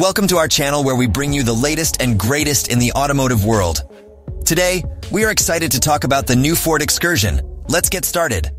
Welcome to our channel where we bring you the latest and greatest in the automotive world. Today, we are excited to talk about the new Ford Excursion. Let's get started.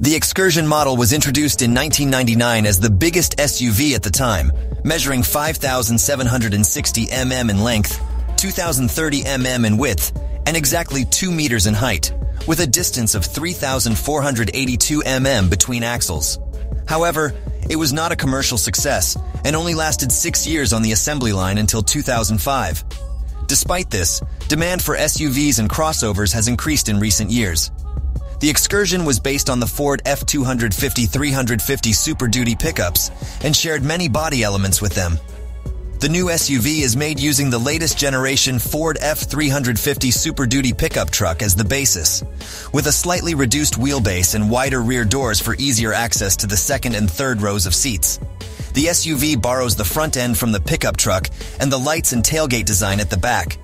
The Excursion model was introduced in 1999 as the biggest SUV at the time, measuring 5,760 mm in length, 2,030 mm in width, and exactly 2 meters in height, with a distance of 3,482 mm between axles. However, it was not a commercial success and only lasted six years on the assembly line until 2005. Despite this, demand for SUVs and crossovers has increased in recent years. The Excursion was based on the Ford F250 350 Super Duty pickups and shared many body elements with them. The new SUV is made using the latest generation Ford F350 Super Duty pickup truck as the basis, with a slightly reduced wheelbase and wider rear doors for easier access to the second and third rows of seats. The SUV borrows the front end from the pickup truck and the lights and tailgate design at the back.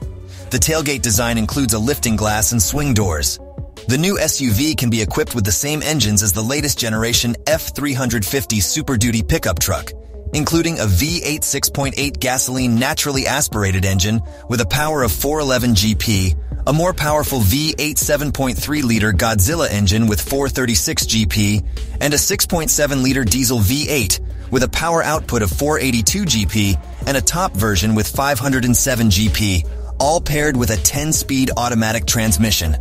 The tailgate design includes a lifting glass and swing doors. The new SUV can be equipped with the same engines as the latest generation F350 Super Duty pickup truck, including a V8 6.8 gasoline naturally aspirated engine with a power of 411 GP, a more powerful V8 7.3-liter Godzilla engine with 436 GP, and a 6.7-liter diesel V8 with a power output of 482 GP and a top version with 507 GP, all paired with a 10-speed automatic transmission.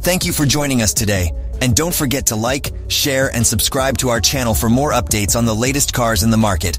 Thank you for joining us today, and don't forget to like, share, and subscribe to our channel for more updates on the latest cars in the market.